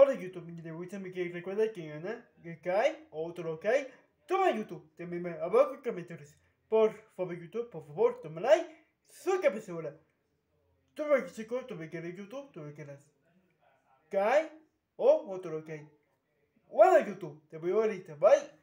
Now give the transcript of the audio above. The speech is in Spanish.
Hola YouTube, mi de gusta me que recuerda que gana, que cae, otro cae. Toma YouTube, también abajo en comentarios. Por favor YouTube, por favor, toma like, su cabecera. Toma que chico, toma que YouTube, toma que las. Cae, o otro cae. Hola YouTube, te veo ahorita, bye.